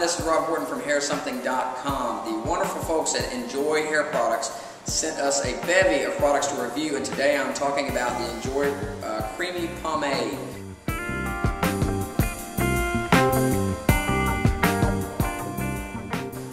Horton from HairSomething.com. The wonderful folks at Enjoy Hair Products sent us a bevy of products to review, and today I'm talking about the Enjoy uh, Creamy Pomade.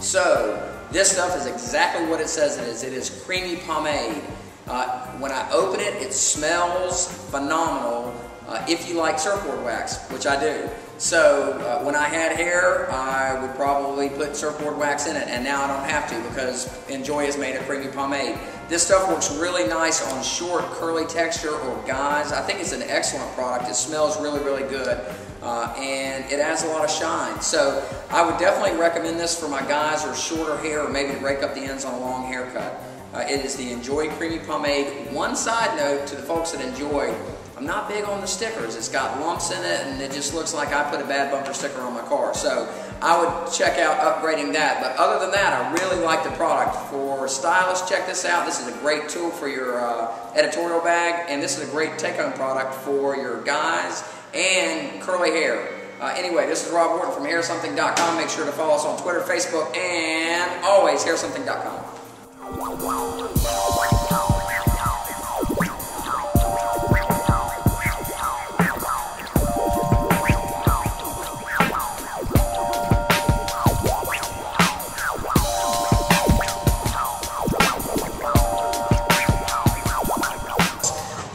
So, this stuff is exactly what it says it is. It is creamy pomade. Uh, when I open it, it smells phenomenal uh, if you like surfboard wax, which I do. So uh, when I had hair, I would probably put surfboard wax in it, and now I don't have to because Enjoy has made a creamy pomade. This stuff works really nice on short, curly texture or guys. I think it's an excellent product. It smells really, really good, uh, and it adds a lot of shine. So I would definitely recommend this for my guys or shorter hair, or maybe to break up the ends on a long haircut. Uh, it is the Enjoy Creamy Pomade. One side note to the folks that enjoy I'm not big on the stickers. It's got lumps in it and it just looks like I put a bad bumper sticker on my car. So I would check out upgrading that. But other than that, I really like the product. For stylists, check this out. This is a great tool for your uh, editorial bag and this is a great take-home product for your guys and curly hair. Uh, anyway, this is Rob Horton from HairSomething.com. Make sure to follow us on Twitter, Facebook, and always HairSomething.com.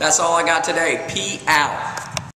That's all I got today. P out.